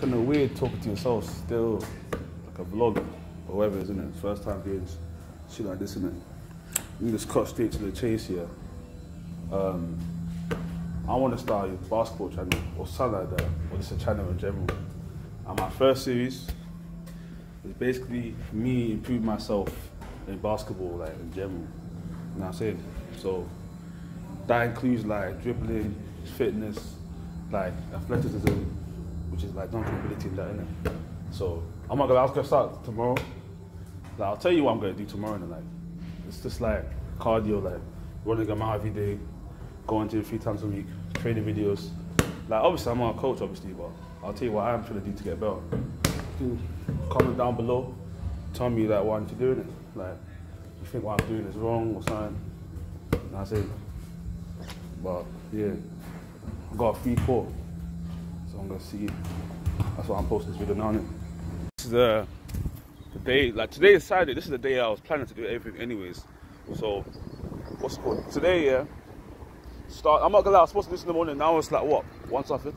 kind of weird talking to yourself still, like a vlog or whatever, isn't it? First time doing shit like this, isn't it? You just cut straight to the chase here. Um, I want to start a basketball channel or something like that, or just a channel in general. And my first series is basically me improving myself in basketball, like in general. You know what I'm saying? So that includes like dribbling, fitness, like athleticism, which is like dunking ability in that, innit? So I'm not gonna. Was gonna start tomorrow. Like I'll tell you what I'm gonna do tomorrow. And like it's just like cardio, like running a mile every day, going to three times a week, training videos. Like obviously I'm not a coach, obviously, but I'll tell you what I'm trying to do to get better. Comment down below, tell me like what I'm doing it. Like you think what I'm doing is wrong or something. And I say, but yeah, I got a free I'm gonna see. That's what I'm posting this video now. innit? This is uh, the day, like today is Saturday. This is the day I was planning to do everything, anyways. So what's it called today? Yeah, start. I'm not gonna lie. I was supposed to do this in the morning. Now it's like what one something.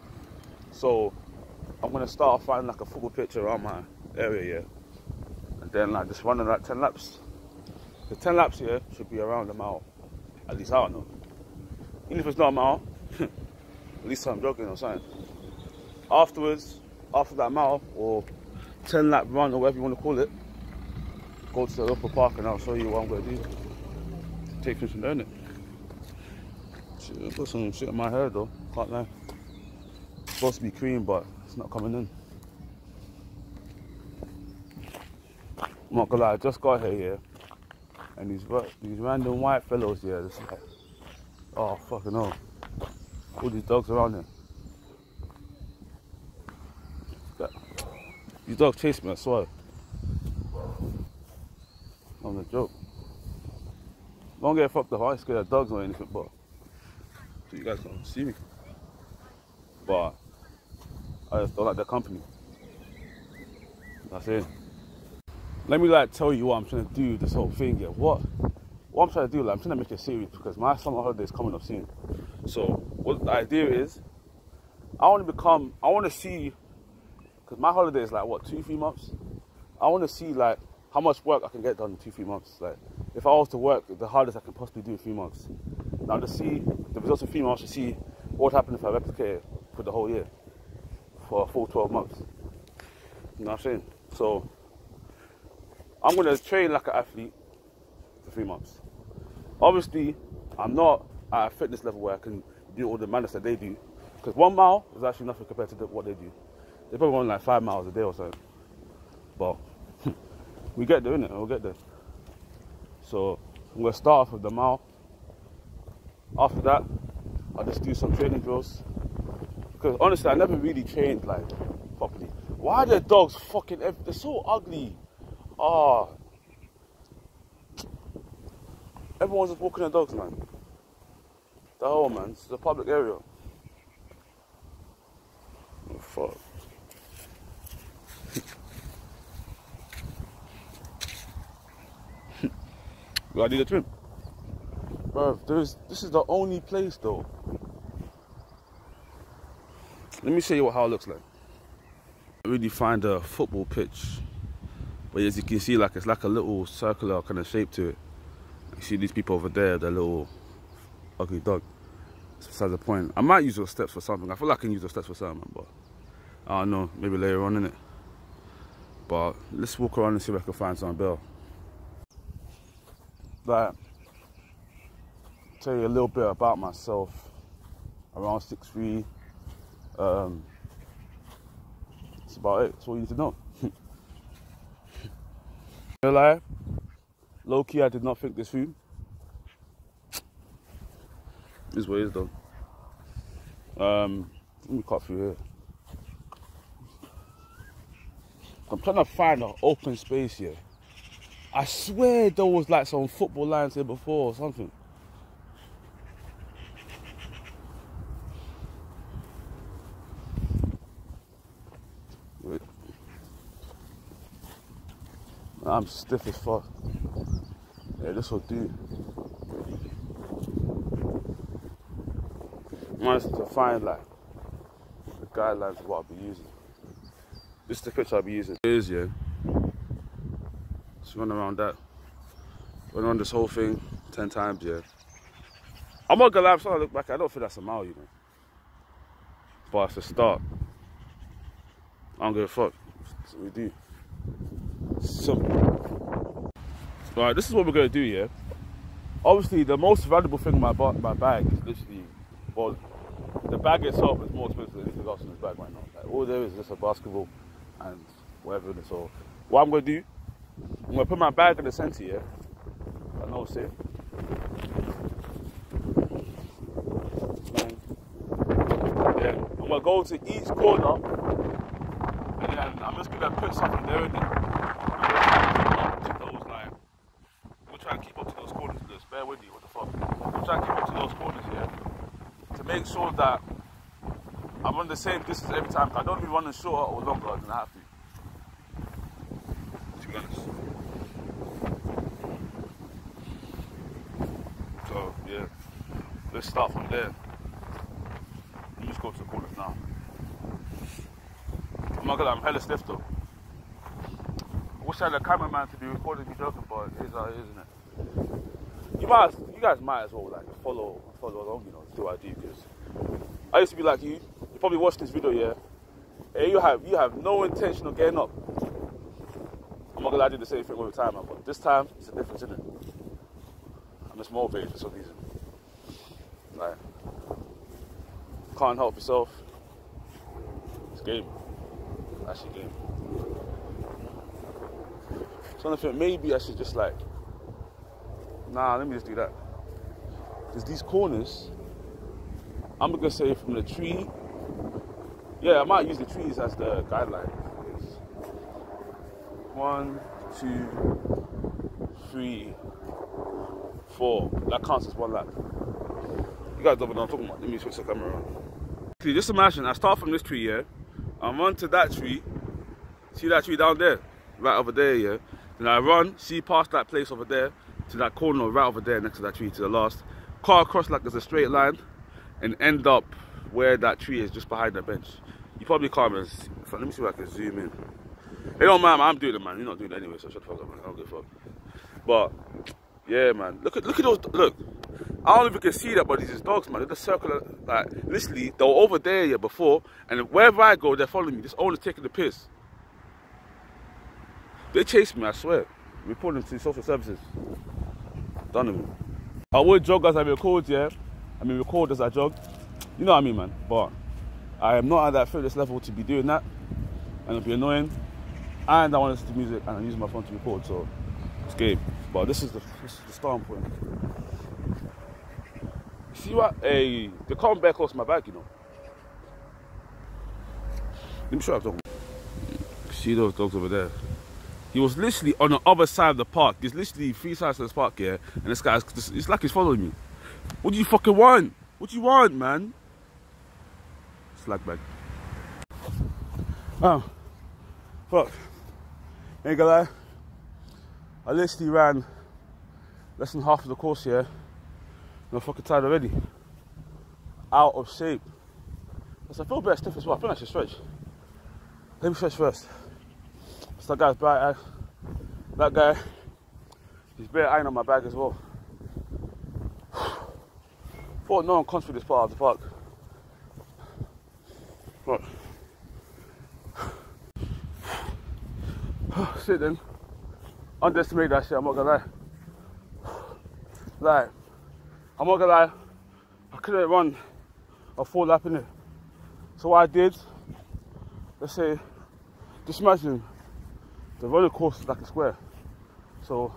So I'm gonna start finding like a football pitch around my area, yeah, and then like just running like ten laps. The ten laps here should be around a mile, at least I don't know. Even if it's not a mile, at least I'm jogging or something. Afterwards, after that mile or 10 lap run or whatever you want to call it, go to the local park and I'll show you what I'm going to do. Take things from there, innit? Shit, I put some shit in my hair though, can't lie. It's supposed to be cream, but it's not coming in. I'm not gonna lie, I just got here, yeah. And these, these random white fellows it's like, oh fucking hell. All these dogs around here. These dogs chase me, I swear. Not a joke. Don't get fucked up, I scared of dogs or anything, but so you guys can see me. But I just don't like their company. That's it. Let me like tell you what I'm trying to do this whole thing here. What what I'm trying to do, like I'm trying to make it serious because my summer holiday is coming up soon. So what the idea is, I want to become, I want to see, because my holiday is like what two, three months. I want to see like how much work I can get done in two, three months. Like if I was to work the hardest I can possibly do in three months. Now to see the results in three months to see what would happen if I replicate it for the whole year, for a full 12 months. You know what I'm saying? So I'm gonna train like an athlete for three months. Obviously, I'm not at a fitness level where I can do all the madness that they do. Because one mile is actually nothing compared to the, what they do. They probably run like five miles a day or something. But we get there, innit? We'll get there. So I'm gonna start off with the mile. After that, I'll just do some training drills. Because honestly, I never really trained like properly. Why are the dogs fucking? They're so ugly. Ah. Everyone's just walking their dogs, man. The whole man. It's a public area. Oh, fuck. Gotta do the trim. Bro, there's, this is the only place though. Let me show you what, how it looks like. I really find a football pitch. But as you can see, like it's like a little circular kind of shape to it. You see these people over there, the little ugly dog. That's beside the point. I might use those steps for something. I feel like I can use those steps for something, but I don't know. Maybe later on in it. But let's walk around and see if I can find some better. Like, tell you a little bit about myself. Around 6'3". Um, that's about it. That's all you need to know. No lie, low key, I did not think this through. This way is though. Um, let me cut through here. I'm trying to find an open space here. I swear there was like some football lines here before or something. I'm stiff as fuck. Yeah, this will do. Managed to find like the guidelines of what I'll be using. This is the pitch I'll be using. It is, yeah. Just run around that. Run around this whole thing 10 times, yeah. I'm not gonna lie, I'm I look back, I don't feel that's a mile, you know. But it's a start. I don't give a fuck. That's what we do. Simple. Alright, this is what we're gonna do, yeah. Obviously, the most valuable thing in my, my bag is literally, well, the bag itself is more expensive than anything else in this bag right now. Like, all there is is just a basketball and whatever. So, what I'm gonna do, I'm gonna put my bag in the center, here. I know it's safe. I'm gonna go to each corner and then I'm just gonna put something there. We'll try and keep up to those corners, just bear with me, what the fuck. We'll try and keep up to those corners, yeah. To make sure that I'm on the same distance every time. I don't be running shorter or longer than I have to. To be honest. So yeah, let's start from there. Me just go to the corners now. I'm not gonna, lie, I'm hella stiff though. I wish I had a cameraman to be recording me joking, but it is how it is, isn't it? You might, you guys might as well like follow, follow along, you know, do what I do because I used to be like you. You probably watched this video, yeah. And you have, you have no intention of getting up. I'm not gonna lie, I did the same thing the time, but this time it's a difference, isn't it? I'm just motivated for some reason. Like, can't help yourself. It's game. Actually, game. So I think maybe I should just like, nah, let me just do that. Because these corners, I'm gonna say from the tree. Yeah, I might use the trees as the guideline. One, two, three, four. That counts as one lap. You guys don't know what I'm talking about. Let me switch the camera on. Just imagine I start from this tree, yeah. I'm on to that tree. See that tree down there? Right over there, yeah. Then I run, see past that place over there to that corner right over there next to that tree to the last. Car across like there's a straight line and end up where that tree is just behind the bench. You probably can't see. Let me see if I can zoom in. It don't man. I'm doing it, man. You're not doing it anyway, so shut the fuck up, man. I don't give a fuck. But, yeah, man. Look at look at those. Look. I don't know if you can see that, but these dogs, man. They're just circular. Like, literally, they were over there, yeah, before. And wherever I go, they're following me. This owner's taking the piss. They chase me, I swear. Report them to the social services. Done with I would jog as I record, yeah. I mean, record as I jog. You know what I mean, man. But I am not at that fitness level to be doing that. And it'll be annoying. And I want to listen to music and I'm using my phone to record, so it's game. But this is the, this is the starting point. See what? Hey, they're coming back close to my back, you know. Let me show you talking. See those dogs over there. He was literally on the other side of the park. He's literally three sides of this park, yeah. And this guy's, it's like he's following me. What do you fucking want? What do you want, man? Slack bag. Oh, fuck. Ain't gonna lie. I literally ran less than half of the course here. I'm fucking tired already. Out of shape. I feel a bit stiff as well. I think I should stretch. Let me stretch first. So that guy's bright That guy, he's bare iron on my back as well. Thought no one comes through this part of the park. Right. Sit then. Underestimate that shit, I'm not gonna lie. Like, I'm not gonna lie, I couldn't run a full lap in it. So what I did, let's say, just imagine the roller course is like a square. So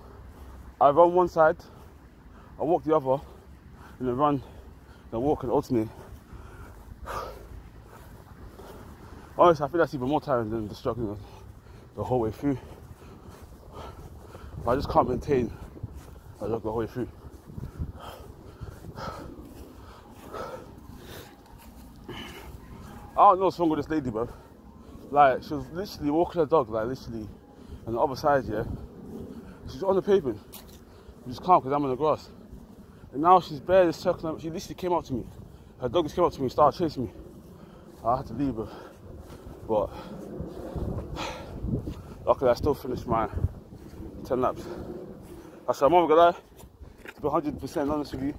I run one side, I walk the other, and then run, then walk and alternate. Honestly, I think that's even more tiring than the struggling the whole way through. But I just can't maintain a jog the whole way through. I don't know what's wrong with this lady, bro. Like, she was literally walking her dog, like, literally, on the other side, yeah. She's on the pavement. I just can't because I'm on the grass. And now she's barely circling. She literally came up to me. Her dog just came up to me and started chasing me. I had to leave her. But Luckily, I still finished my 10 laps. I said, I'm not gonna lie, to be 100% honest with you,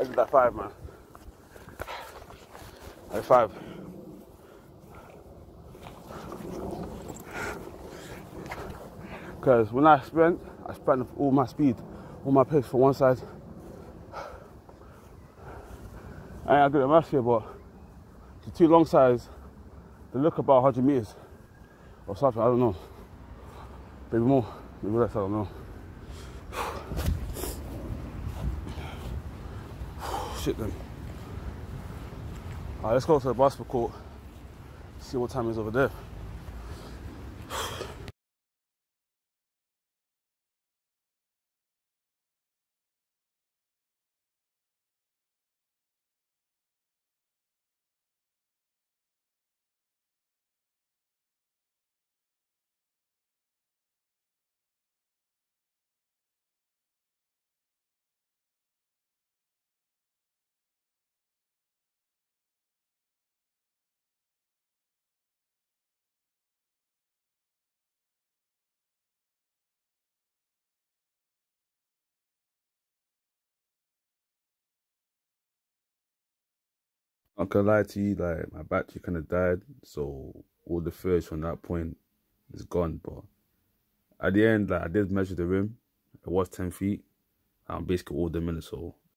I did that five, man. I Like five. Because when I sprint, I sprint all my speed, all my pace from one side. I ain't good at maths here, but the two long sides, they look about 100 meters or something, I don't know. Maybe more, maybe less, I don't know. Shit then. Alright, let's go to the basketball court, see what time is over there. I'm gonna lie to you, like my battery kind of died, so all the footage from that point is gone. But at the end, like I did measure the rim, it was ten feet. I'm basically all the minutes, so